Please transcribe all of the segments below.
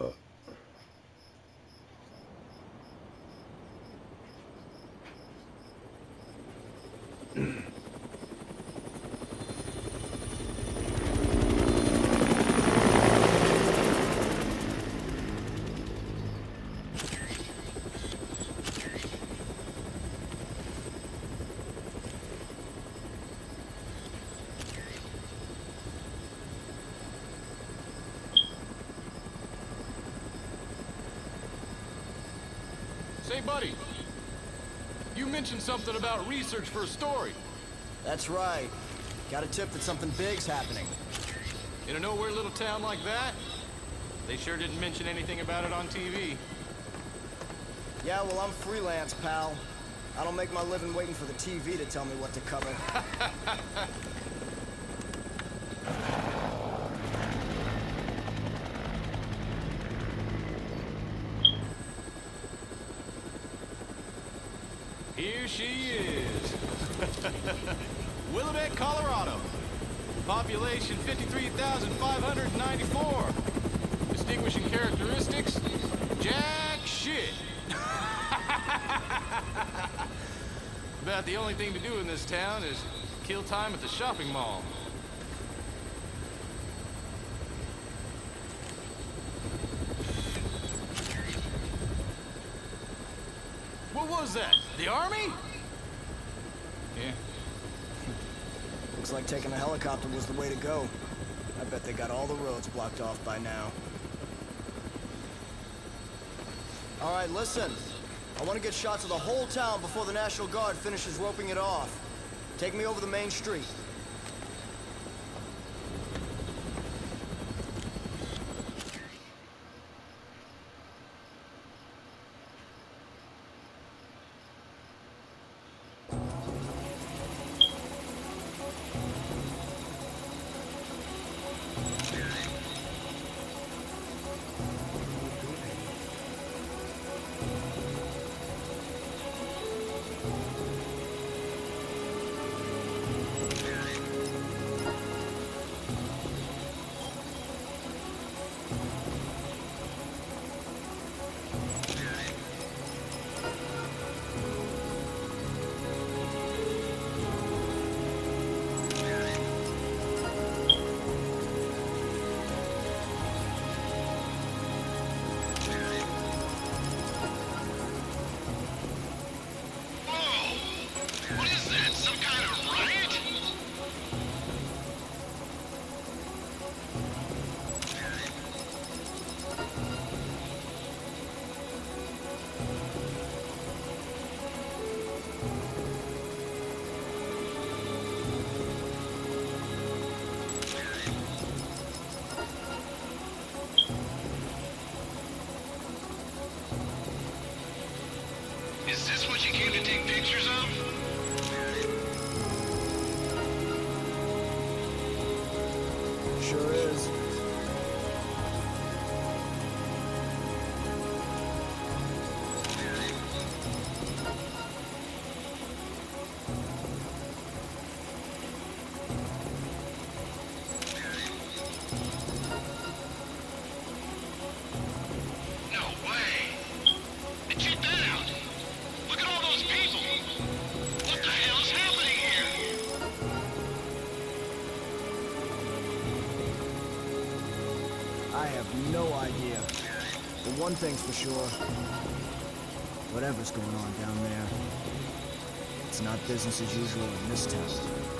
uh, Buddy, you mentioned something about research for a story. That's right. Got a tip that something big's happening. In a nowhere little town like that? They sure didn't mention anything about it on TV. Yeah, well, I'm freelance, pal. I don't make my living waiting for the TV to tell me what to cover. Here she is. Willamette, Colorado. Population 53,594. Distinguishing characteristics, jack shit. About the only thing to do in this town is kill time at the shopping mall. What was that? The army? Yeah. Looks like taking a helicopter was the way to go. I bet they got all the roads blocked off by now. All right, listen. I want to get shots of the whole town before the National Guard finishes roping it off. Take me over the main street. Is this what you came to take pictures of? No idea. But one thing's for sure. Whatever's going on down there, it's not business as usual in this town.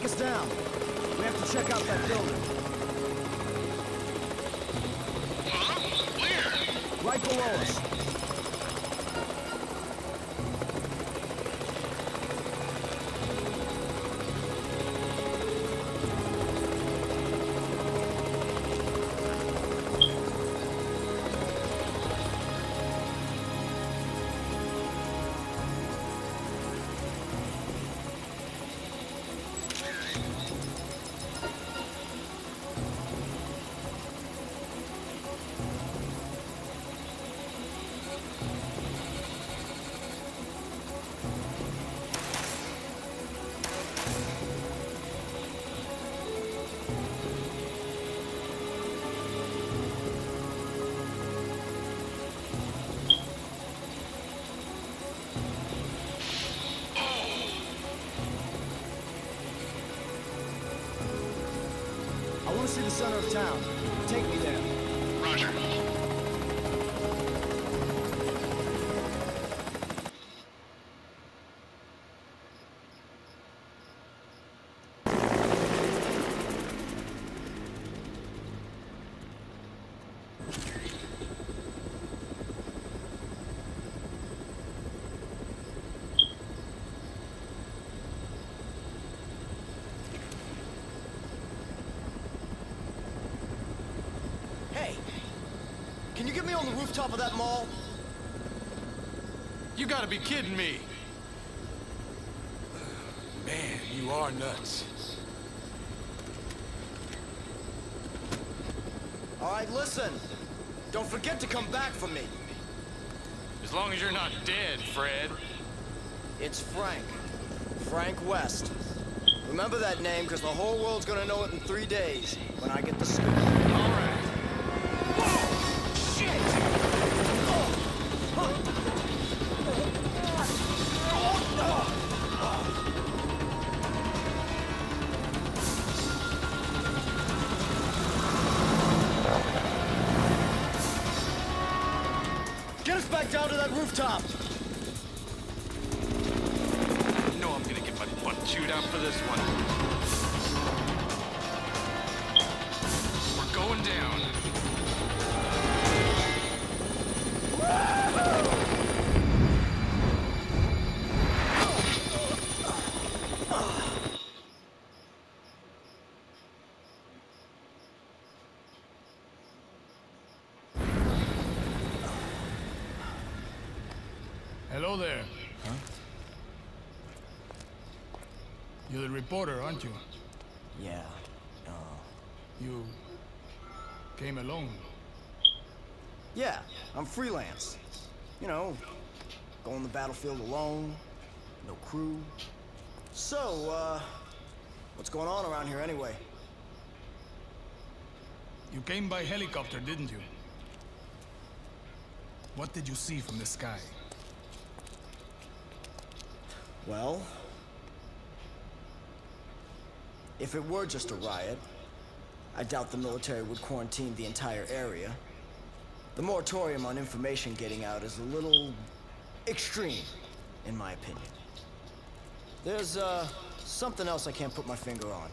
Take us down. We have to check out that building. Huh? Where? Right below us. See the center of town. Take me there. Roger. Hey! Can you get me on the rooftop of that mall? You gotta be kidding me. Man, you are nuts. All right, listen. Don't forget to come back for me. As long as you're not dead, Fred. It's Frank. Frank West. Remember that name, because the whole world's gonna know it in three days when I get the scoop. Rooftop! You know I'm gonna get my butt chewed out for this one. Hello there. Huh? You're the reporter, aren't you? Yeah. Uh, You came alone. yeah, I'm freelance. You know, go on the battlefield alone, no crew. So, uh, what's going on around here anyway? You came by helicopter, didn't you? What did you see from the sky? Well, if it were just a riot, I doubt the military would quarantine the entire area. The moratorium on information getting out is a little extreme, in my opinion. There's, uh, something else I can't put my finger on.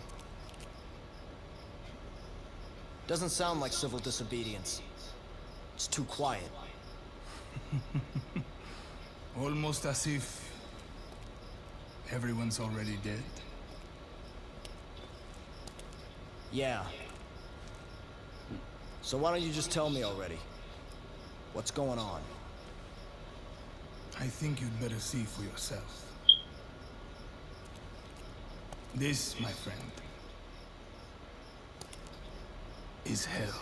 Doesn't sound like civil disobedience. It's too quiet. Almost as if everyone's already dead. Yeah. So why don't you just tell me already? What's going on? I think you'd better see for yourself. This, my friend, is hell.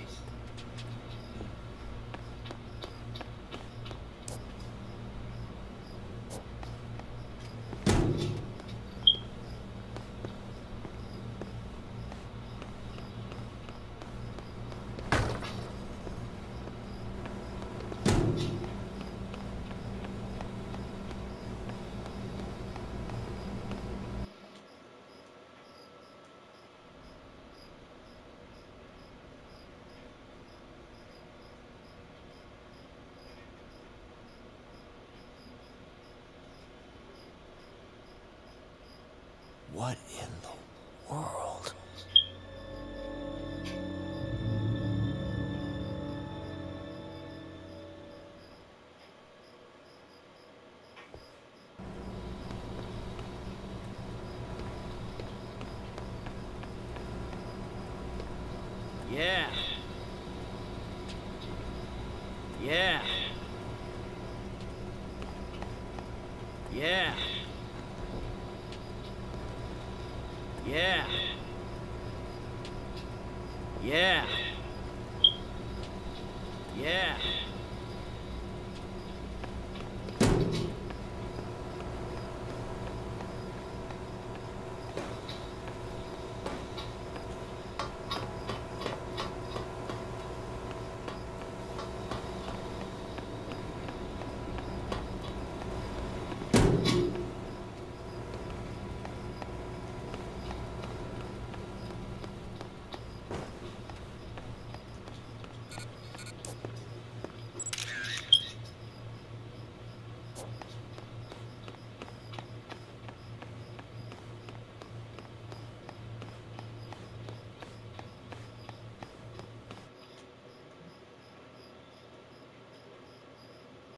What in the world? Yeah. Yeah. Yeah.